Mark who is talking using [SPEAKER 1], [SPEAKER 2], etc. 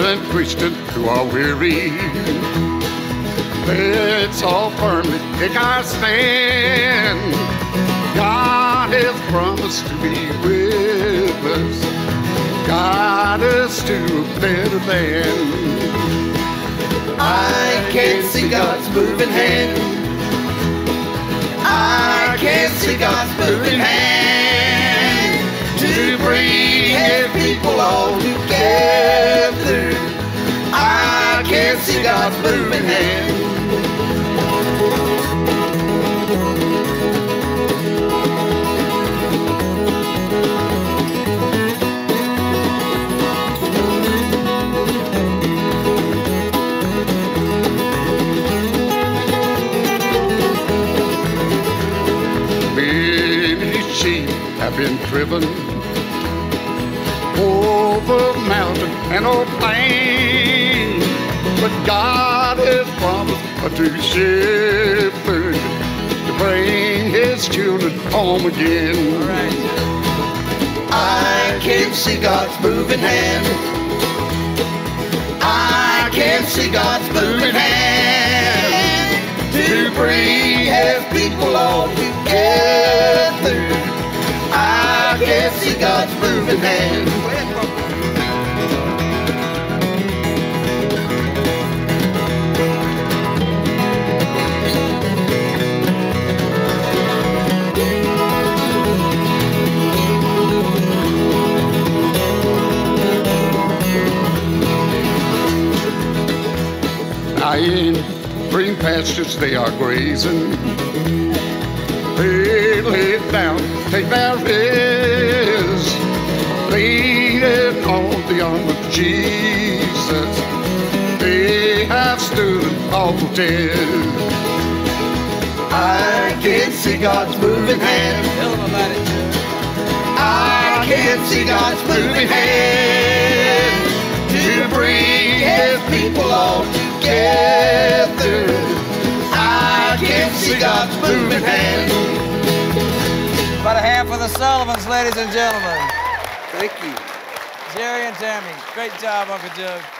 [SPEAKER 1] innocent Christian who are weary. Let's all firmly take our stand. God has promised to be with us, guide us to a better land.
[SPEAKER 2] I can't see God's moving hand. I can't see God's moving hand to bring His people all see God's moving hand.
[SPEAKER 1] Many sheep have been driven over mountain and over plain, but God has promised to shepherd to bring His children home again.
[SPEAKER 2] I can't see God's moving hand. I can't see God's moving hand to bring His people all together. I can't see God's moving hand.
[SPEAKER 1] In green pastures they are grazing. They lay down, take their rest, leaning on the arm of Jesus. They have stood an awful test.
[SPEAKER 2] I can't see God's moving hand.
[SPEAKER 3] Tell them about it.
[SPEAKER 2] I can't see God's moving hand together. I can't see God's moving hand.
[SPEAKER 3] About a half of the Sullivans, ladies and gentlemen.
[SPEAKER 2] Thank you.
[SPEAKER 3] Jerry and Tammy. Great job, Uncle Joe.